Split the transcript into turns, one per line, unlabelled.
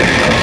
Yeah.